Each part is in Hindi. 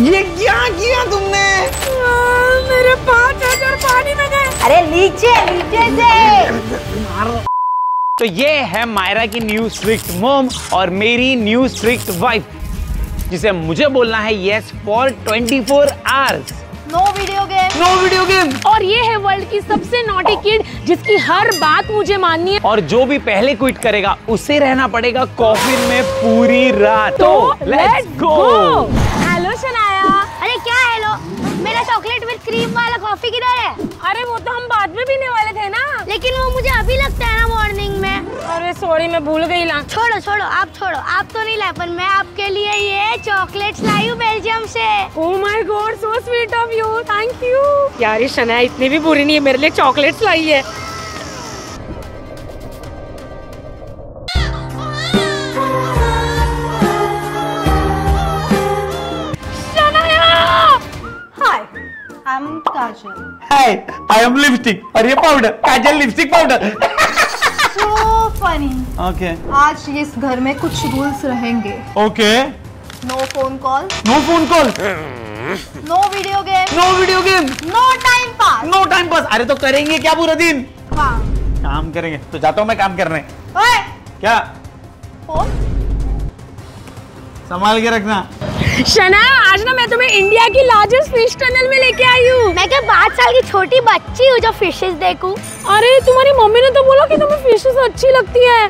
ये क्या किया तुमने? मेरे पाँच हज़ार पानी में गए। अरे नीचे नीचे से। तो ये है मायरा की न्यू स्ट्रिक्ट मोम और मेरी न्यू स्ट्रिक्ट वाइफ जिसे मुझे बोलना है yes for 24 four hours no video game no video game और ये है वर्ल्ड की सबसे नॉटी किड जिसकी हर बात मुझे माननी है। और जो भी पहले क्विट करेगा उसे रहना पड़ेगा कॉफिन में पूरी रात। तो लेट्स गो हेलो शनाया अरे क्या हेलो मेरा चॉकलेट विद क्रीम वाला कॉफ़ी किधर है? अरे वो तो हम बाद में पीने वाले थे ना। लेकिन वो मुझे अभी लगता है ना मॉर्निंग में। अरे सॉरी मैं भूल गई ला छोड़ो छोड़ो आप छोड़ो आप तो नहीं लाए पर मैं आपके लिए ये चॉकलेट लाई हूँ बेल्जियम से। ओह my god so sweet of you thank you यार ये शनाया इतनी भी बुरी नहीं है मेरे लिए चॉकलेट्स लाई है। काजल हाय आई एम लिपस्टिक और ये पाउडर काजल lipstick powder so funny okay आज इस घर में कुछ रूल्स रहेंगे. Okay no phone call no phone call no video game no video game no time pass no time pass अरे तो करेंगे क्या पूरा दिन? हाँ. काम करेंगे. तो जाता हूँ मैं काम करने. ओए! क्या? फ़ोन संभाल के रखना. शनाया आज ना तुम्हें इंडिया की लार्जेस्ट फ़िश टनल में लेके आई हूँ। मैं क्या पाँच साल की छोटी बच्ची हूँ जो फिशेस देखूँ? अरे तुम्हारी मम्मी ने तो बोला कि तुम्हें फिशेज अच्छी लगती है।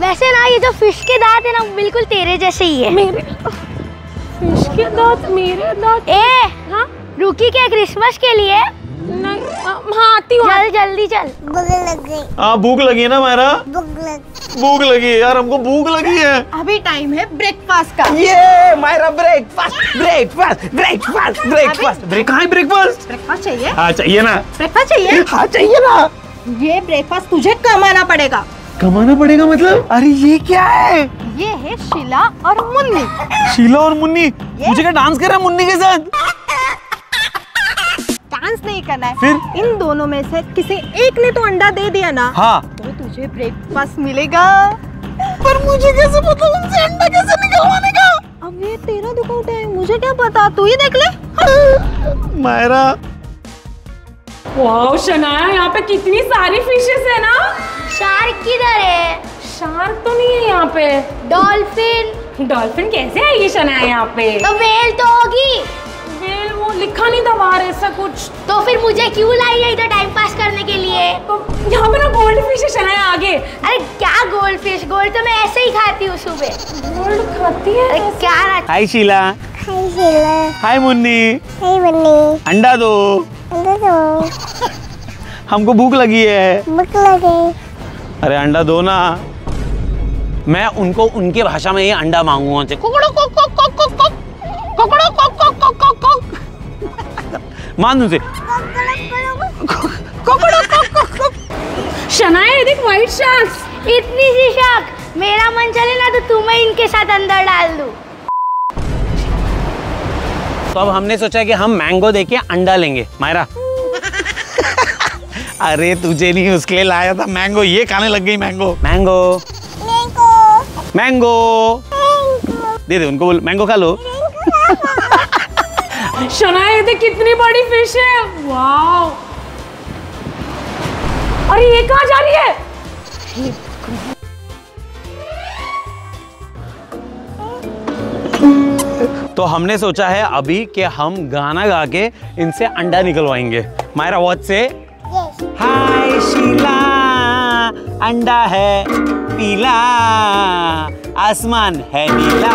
वैसे ना ये जो फ़िश के दांत है ना बिल्कुल तेरे जैसे ही है। मेरे फ़िश के दांत मेरे दांत ए हाँ? रुकी क्या क्रिसमस के लिए? नहीं हाँ आती हूँ। चल जल्दी चल। हाँ भूख लगी है ना मेरा भूख लगी है यार हमको भूख लगी है। अभी टाइम है ब्रेकफास्ट का। ये Myra breakfast breakfast breakfast breakfast break कहाँ है ब्रेकफास्ट ब्रेकफास्ट चाहिए? हाँ चाहिए ना। ब्रेकफास्ट चाहिए? हाँ चाहिए ना। ये ब्रेकफास्ट तुझे कमाना पड़ेगा। कमाना पड़ेगा मतलब? अरे ये क्या है? ये है शीला और मुन्नी। शीला और मुन्नी? मुझे क्या डांस कर रहा है मुन्नी के साथ? डांस नहीं करना है। फिर? इन दोनों में से किसी एक ने तो अंडा दे दिया ना हाँ। तो तुझे ब्रेकफास्ट मिलेगा। पर मुझे कैसे पता उनसे अंडा कैसे निकलवाने का? अब ये तेरा दुकान है मुझे क्या पता? तू ही देख ले। मायरा। वाओ शनाया यहाँ पे कितनी सारी फिशेस है ना? शार्क किधर है? शार्क तो नहीं है यहाँ पे। डॉल्फिन। डॉल्फिन कैसे आएगी शनाया यहाँ पे? तो वेल तो होगी। लिखा नहीं था बाहर ऐसा कुछ? तो फिर मुझे क्यों लाई है इधर टाइम पास करने के लिए? तो यहाँ पे ना गोल्ड फ़िश है आगे। अरे क्या गोल्ड फ़िश गोल्ड तो मैं ऐसे ही खाती हूँ सुबह। गोल्ड खाती है अरे क्या ना हाय शीला हाय मुन्नी हाय मुन्नी अंडा दो। अंडा दो। हमको भूख लगी है। भूख लगी। अरे अंडा दो ना। मैं उनको उनके भाषा में ये अंडा मांगूँगा। कुकड़ो कुक कुक कुक कुक कुक। कुकड़ो मान उनसे कुकड़ो कुक कुक कुक शनाया ये देख व्हाइट शार्क्स इतनी सी शक मेरा मन चले ना तो तुम्हें इनके साथ अंदर डाल दूँ। तो अब हमने सोचा कि हम मैंगो देके अंडा लेंगे। मायरा। अरे तुझे नहीं उसके लिए लाया था मैंगो ये खाने लग गई मैंगो मैंगो मैंगो दे दे उनको बोल। मैंगो खा लो। शनाया ये देख कितनी बड़ी फ़िश है। वाओ अरे ये कहाँ जा रही है? तो हमने सोचा है अभी कि हम गाना गा के इनसे अंडा निकलवाएँगे। मायरा वॉच से हाय शीला अंडा है पीला। आसमान है नीला।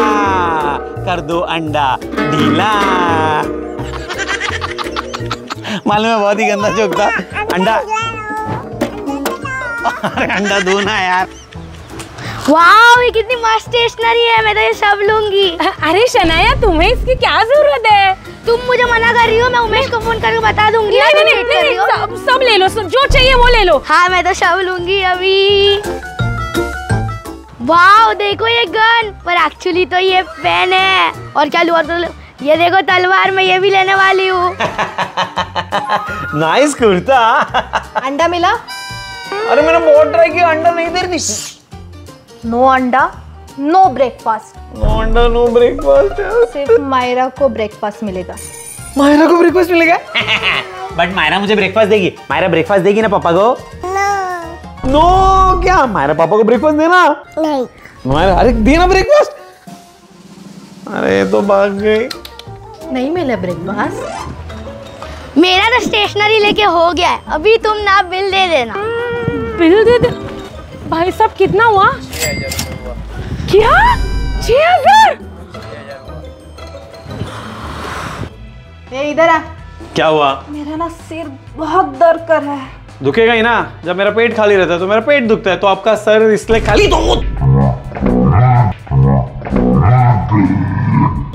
कर दो अंडा। ढीला। मालूम है बहुत ही गंदा जोक था। अंडा। अरे अंडा दो ना यार। वाह ये कितनी मस्त स्टेशनरी है मैं तो ये सब लूँगी। अरे शनाया तुम्हें इसकी क्या ज़रूरत है? तुम मुझे मना कर रही हो मैं उमेश को फ़ोन करके बता दूँगी। नहीं नहीं वेट नहीं, कर रही नहीं सब, सब ले लो सब, जो चाहिए वो ले लो। हाँ मैं तो सब लूँगी अभी। वाह देखो ये गन। पर एक्चुअली तो ये पेन है। और क्या लूँ और तो ये देखो तलवार मैं ये भी लेने वाली हूँ। नाइस कुर्ता। अंडा मिला? अरे मैंने बहुत ट्राई किया अंडा नहीं दे रही। नो अंडा नो ब्रेकफास्ट नो अंडा नो ब्रेकफास्ट सिर्फ़ मायरा को ब्रेकफास्ट मिलेगा। मायरा को ब्रेकफास्ट मिलेगा? बट मायरा मुझे ब्रेकफास्ट देगी। मायरा ब्रेकफास्ट देगी ना पापा को? नो क्या? मायरा पापा को ब्रेकफास्ट देना? नहीं। मायरा अरे देना ब्रेकफास्ट अरे ये तो भाग गई। नहीं मिला ब्रेकफास्ट मेरा तो स्टेशनरी लेके हो गया है। अभी तुम ना बिल दे देना। बिल दे दे? भाई साहब कितना हुआ? क्या? छह हज़ार? इधर आ। क्या हुआ? मेरा ना सिर बहुत दर्द कर रहा है। दुखेगा ही ना। जब मेरा पेट खाली रहता है तो मेरा पेट दुखता है तो आपका सर इसलिए खाली तो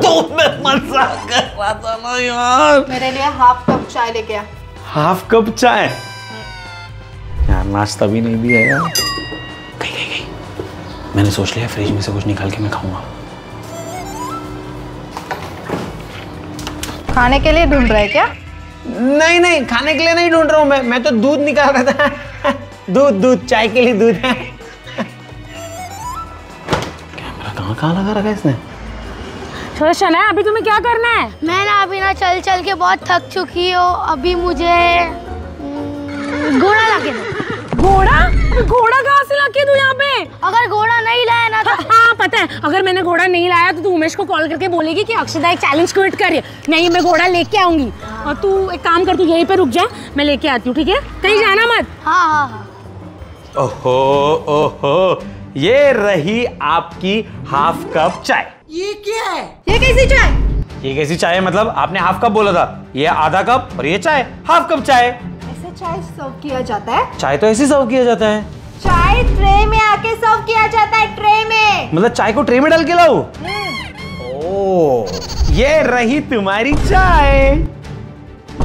तो मैं मज़ाक कर रहा था ना यार। मेरे लिए हाफ़ कप चाय लेके आ। हाफ़ कप चाय? यार नाश्ता भी नहीं दिया यार। गई गई गई। मैंने सोच लिया फ्रिज में से कुछ निकाल के मैं खाऊँगा। खाने के लिए ढूंढ रहा है क्या? नहीं नहीं खाने के लिए नहीं ढूंढ रहा हूँ मैं। मैं तो दूध निकाल रहा था। दूध दूध चाय के लिए दूध है। कैमरा कहाँ कहाँ लगा रखा है इसने? चलो शना अभी तुम्हें क्या करना है? मैं ना अभी ना चल चल के बहुत थक चुकी हूँ। अभी मुझे हम्म, घोड़ा ला के दो घोड़ा? घोड़ा कहाँ से लाके तू यहाँ पे? अगर घोड़ा नहीं लाया ना तो हाँ पता है अगर मैंने घोड़ा नहीं लाया तो तू उमेश को कॉल करके बोलेगी कि अक्षदा एक चैलेंज क्विट कर नहीं मैं घोड़ा लेके आऊँगी। और तू एक काम कर तू यहीं पे रुक जा मैं लेके आती हूँ ठीक है? कहीं जाना मत। हाँ हाँ हाँ। ओहो ओहो ये रही आपकी हाफ़ कप चाय। ये क्या है? ये कैसी चाय? ये कैसी चाय है? मतलब आपने हाफ़ कप बोला था। ये आधा कप और ये चाय हाफ़ कप चाय। चाय सर्व किया जाता है। चाय तो ऐसे सर्व किया जाता है। चाय ट्रे में आके सर्व किया जाता है ट्रे में। मतलब चाय को ट्रे में डाल के लाओ। ओ ये रही तुम्हारी चाय।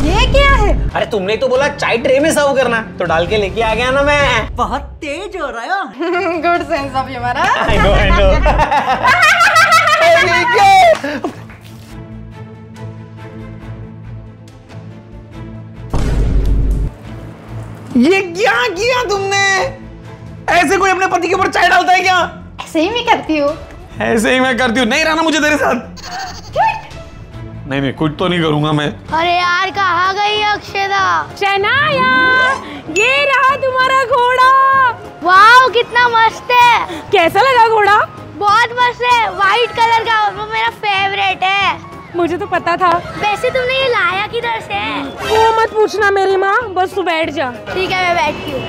ये क्या है? अरे तुमने तो बोला चाय ट्रे में सर्व करना तो डाल के लेके आ गया ना मैं। Good sense of humour I know, I know. अरे ये क्या किया तुमने? ऐसे कोई अपने पति के ऊपर चाय डालता है क्या? ऐसे ही मैं करती हूँ। ऐसे ही मैं करती हूँ। नहीं रहना मुझे तेरे साथ। नहीं नहीं कुछ तो नहीं करूँगा मैं। अरे यार कहा गई अक्षदा शनाया ये रहा तुम्हारा घोड़ा। वाह कितना मस्त है। कैसा लगा घोड़ा? बहुत मस्त है। वाइट कलर का और वो मेरा फेवरेट है। मुझे तो पता था। वैसे तुमने ये लाया किधर से? वो मत पूछना मेरी माँ बस तू बैठ जा। ठीक है मैं बैठती हूँ।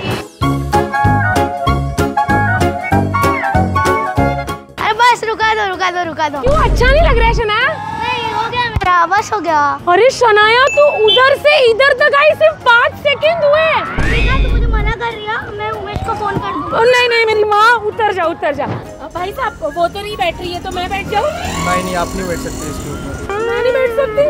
अरे बस रुका दो रुका दो रुका दो। क्यों अच्छा नहीं लग रहा है शनाया हो गया मेरा बस हो गया। अरे शनाया तू उधर से इधर तक आई सिर्फ़ पाँच सेकंड हुए। तू मुझे मना कर रही है? मैं उमेश को फ़ोन कर दूँ नहीं नहीं मेरी माँ उतर जा उतर जा। भाई साहब वो तो नहीं बैठ रही है तो मैं बैठ जाऊँ? नहीं नहीं आप नहीं बैठ सकते इसके ऊपर। मैं नहीं बैठ सकती।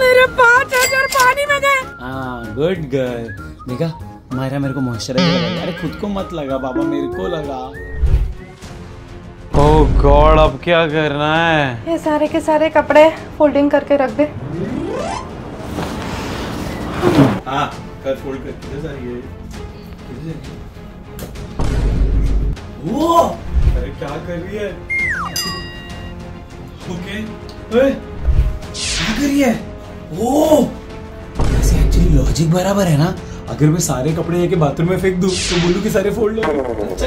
मेरे पाँच हज़ार पानी में गए। हाँ गुड गर्ल देखा मायरा मेरे को मॉइस्चराइजर लगा अरे खुद को मत लगा बाबा मेरे को लगा। ओह गॉड अब क्या करना है? ये सारे के सारे कपड़े फोल्डिंग करके रख दे। हाँ कर फोल्ड कर किधर जा रही है वो! अरे क्या कर रही है? ओके। ओए क्या कर रही है? ओ ऐसे एक्चुअली लॉजिक बराबर है ना? अगर मैं सारे कपड़े लेके बाथरूम में फेंक दूँ तो बोलूँ कि सारे फोल्ड हो अच्छा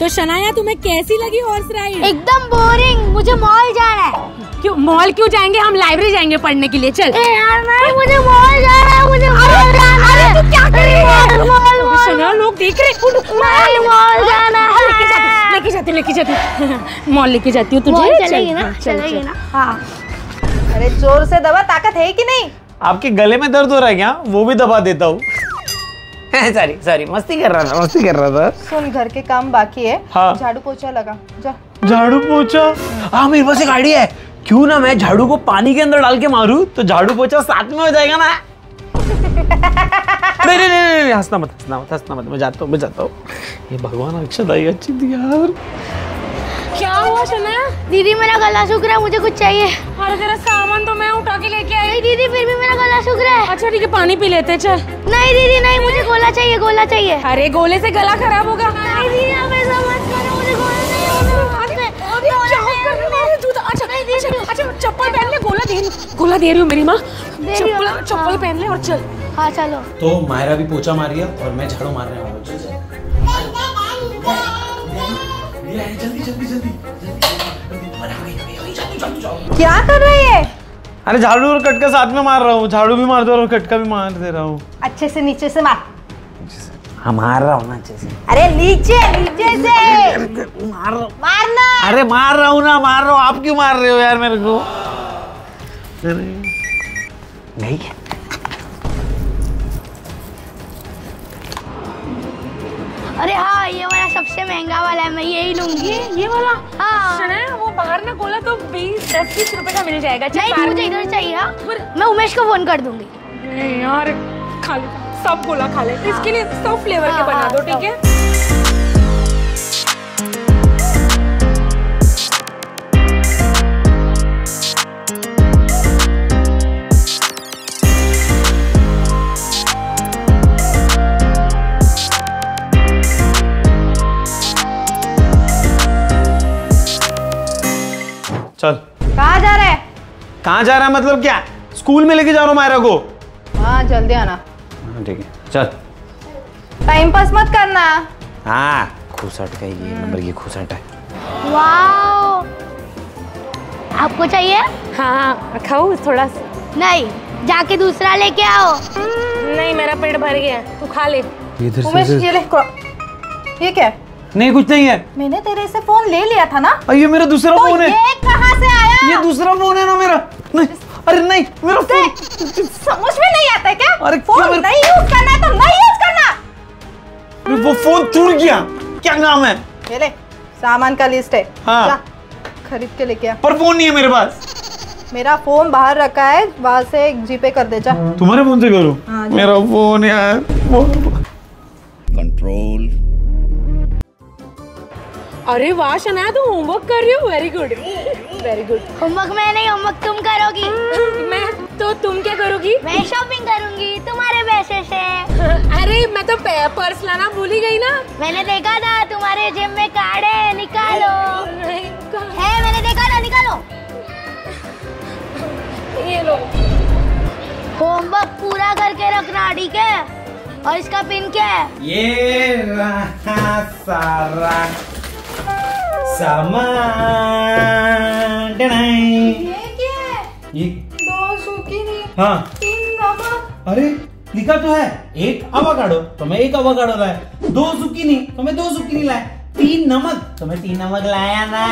तो शनाया तुम्हें कैसी लगी हॉर्स राइड एकदम बोरिंग मुझे मॉल जाना है। क्यों मॉल क्यों जाएँगे? हम लाइब्रेरी जाएँगे पढ़ने के लिए चल। ए यार नहीं मुझे मॉल जाना है मुझे मॉल जाना है। तू क्या कर रही है? मॉल मॉल शनाया लोग देख रहे उठ, उठ, मॉल जाना लेके जाती है। लेके जाती लेके जाती मॉल लेके जाती हूँ तुझे। चलेगी ना हाँ, चलेगी ना। हाँ। अरे ज़ोर से दबा ताकत है कि नहीं? आपके गले में दर्द हो रहा है क्या? वो भी दबा देता हूँ। सॉरी सॉरी मस्ती कर रहा था मस्ती कर रहा था। सुन घर के काम बाकी है। हाँ। झाड़ू पोछा लगा जा। झाड़ू पोछा? हाँ मेरे पास एक आइडिया है। क्यों ना मैं झाड़ू को पानी के अंदर डाल के मारूं? तो झाड़ू पोछा साथ में हो जाएगा ना। नहीं नहीं नहीं नहीं, हंसना मत हंसना मत हंसना मत मैं जाता हूँ मैं जाता हूँ। ये भगवान अक्षत आई अच्छी थी यार। क्या हुआ शनाया दीदी मेरा गला सूख रहा है मुझे कुछ चाहिए। अरे तेरा सामान तो मैं उठा के लेके आई। दीदी फिर भी मेरा गला सूख रहा है। अच्छा ठीक है पानी पी लेते चल। नहीं दीदी नहीं मुझे गोला चाहिए गोला चाहिए। अरे गोले से गला खराब होगा। नहीं दीदी अच्छा चप्पल पहन ले गोला दे गोला दे रही हूँ मेरी माँ। चप्पल हाँ। चप्पल पहन ले और चल। हाँ चलो। तो मायरा भी पोछा मारी है और मैं झाड़ू मारने वाला हूँ। जल्दी जल्दी जल्दी क्या कर रही है? अरे झाड़ू और कटका साथ में मार रहा हूँ। झाड़ू भी मार दो और कटका भी मार दे रहा हूँ। अच्छे से नीचे से मार। हाँ मार रहा हूँ ना अच्छे से। अरे नीचे नीचे से। मार। मारना। अरे मार रहा हूँ ना मार रहा हूँ। आप क्यों मार रहे हो यार मेरे को? अरे। नहीं। अरे हाँ ये वाला सबसे महँगा वाला है मैं यही लूँगी। ये वाला? हाँ। वो बाहर ना गोला तो बीस दस बीस रुपए का मिल जाएगा। नहीं मुझे इधर चाहिए हाँ। मैं उमेश को फ़ोन कर दूँगी। नहीं यार खा ले सब गोला खा ले। इसके लिए सब फ्लेवर के हाँ, बना हाँ, दो ठीक है? चल। कहाँ जा रहा? है कहाँ जा रहा है मतलब क्या? स्कूल में लेके जा रहा हूँ मायरा को। हाँ जल्दी आना। हाँ, ठीक है। चल। टाइम पास मत करना। हाँ खूसट का ये नंबर ये खूसट है। वाओ आपको चाहिए? हाँ खाऊ थोड़ा सा। नहीं जाके दूसरा लेके आओ। नहीं मेरा पेट भर गया तू खा ले। इधर उमेश ये ले ये क्या? नहीं कुछ नहीं है। मैंने तेरे से फ़ोन ले लिया था ना। ये मेरा दूसरा तो फ़ोन है। ये कहाँ से आया? ये दूसरा फ़ोन है ना मेरा। नहीं। अरे नहीं मेरा फ़ोन समझ में नहीं आता क्या? अरे फ़ोन क्यों मेरे- नहीं यूज़ करना तो नहीं यूज़ करना। वो फ़ोन टूट गया। क्या नाम है? ये ले सामान का लिस्ट है। हाँ। खरीद के लेके आ। पर फ़ोन नहीं है मेरे पास। मेरा फ़ोन बाहर रखा है वहाँ से जीपे कर दे जा। तुम्हारे फ़ोन से करो? हाँ, मेरा फ़ोन यार control अरे वाह शनाया तू होमवर्क कर रही हो? Very good very good homework मैं नहीं होमवर्क तुम करोगी। मैं तो तुम क्या करोगी? मैं शॉपिंग करूँगी तुम्हारे पैसे से। अरे मैं तो पर्स लाना भूल ही गई ना। मैंने देखा था तुम्हारे जिम में कार्ड है निकालो है मैंने देखा था निकालो। ये लो। होमवर्क पूरा करके रखना ठीक है? और इसका पिन क्या है? ये रहा सारा सामान ये क्या है ये दो zucchini, हाँ तीन अरे लिखा तो है। एक अवाकाडो तो मैं एक अवाकाडो लाया दो zucchini तो मैं दो zucchini लाया। तीन नमक तो मैं तीन नमक लाया ना।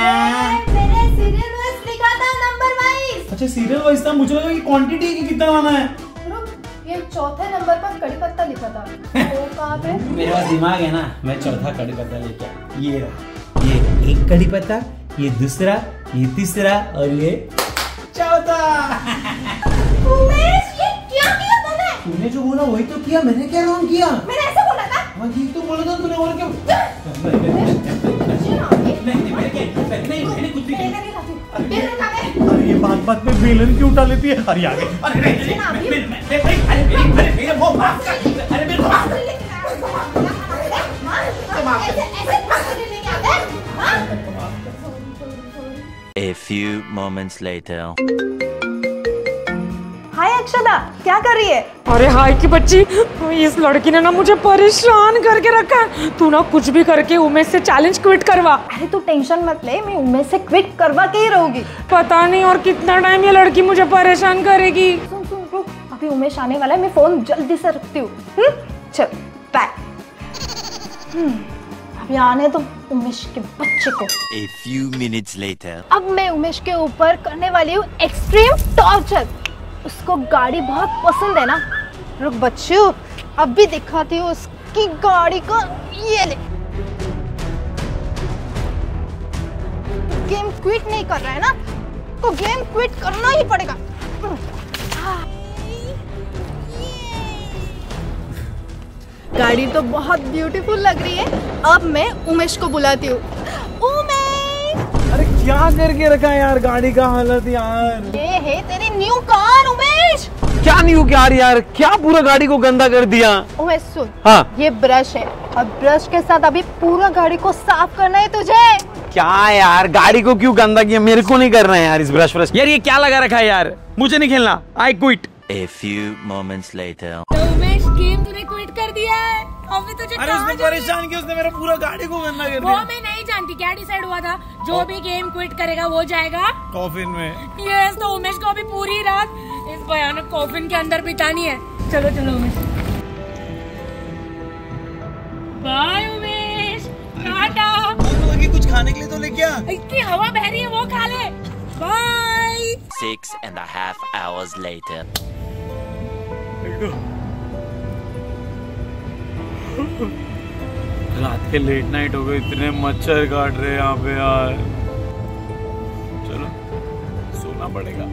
मैंने सीरियल वाइज लिखा था नंबर वाइज अच्छा सीरियल वाइज था मुझे लगा कि क्वांटिटी की कितना लाना है। ये चौथे नंबर पर कड़ी पत्ता लिखा था। वो कहाँ पे? मेरे दिमाग है ना मैं चौथा कड़ी पत्ता लेके ये रहा। एक कड़ी पत्ता ये दूसरा ये तीसरा और ये चौथा उमेश ये क्या किया तूने तूने जो बोला वही तो किया मैंने क्या रॉन्ग किया मैंने ऐसे बोला था हाँ ठीक तो बोला था तूने और क्या अरे ये बात बात में बेलन क्यों उठा लेती है अरे आगे अरे मैं- अरे मेरी अरे मेरे वो माफ़ कर अरे few moments later. हाय अक्षदा क्या कर रही है? अरे हाय की बच्ची इस लड़की ने ना मुझे परेशान करके रखा है। तू ना कुछ भी करके उमेश से चैलेंज क्विट करवा। अरे तू टेंशन मत ले मैं उमेश से क्विक करवा के ही रहूँगी। पता नहीं और कितना टाइम ये लड़की मुझे परेशान करेगी। सुन सुन रुक। अभी उमेश आने वाला है मैं फ़ोन जल्दी से रखती हूँ। हम्म? चल बाय हम्म, अभी आने तो उमेश के बच्चे को। A few minutes later. अब मैं उमेश के ऊपर करने वाली हूँ एक्सट्रीम टॉर्चर उसको गाड़ी बहुत पसंद है ना? रुक बच्चू अब भी दिखाती हूँ उसकी गाड़ी को। ये ले। गेम क्विट नहीं कर रहा है ना? तो गेम क्विट करना ही पड़ेगा। गाड़ी तो बहुत ब्यूटीफुल लग रही है। अब मैं उमेश को बुलाती हूँ। उमेश! क्या करके रखा है यार गाड़ी का हालत यार? ये है तेरी न्यू कार उमेश! क्या नहीं हो यार? यार क्या पूरा गाड़ी को गंदा कर दिया? उमेश सुन। हाँ। ये ब्रश है। अब ब्रश के साथ अभी पूरा गाड़ी को साफ़ करना है तुझे। क्या यार? गाड़ी को क्यों गंदा किया? मेरे को नहीं करना है यार इस ब्रश ब्रश यार ये क्या लगा रखा है यार? मुझे नहीं खेलना। I quit A few moments later. तो गेम तूने क्विट कर दिया है। अभी तुझे अरे उसने परेशान किया उसने मेरा पूरा गाड़ी को गंदा कर दिया। वो मैं नहीं जानती क्या डिसाइड हुआ था? जो भी गेम क्विट करेगा वो जाएगा? कॉफिन में। यस तो उमेश को अभी पूरी रात इस भयानक कॉफिन के अंदर बितानी है। चलो चलो उमेश। बाय उमेश। टाटा। लगी कुछ खाने के लिए तो लेके आ। इतनी हवा बह रही है वो खा ले। Bye Six and a half hours later. रात के लेट नाइट हो गए, इतने मच्छर काट रहे यहाँ पे यार। चलो, सोना पड़ेगा।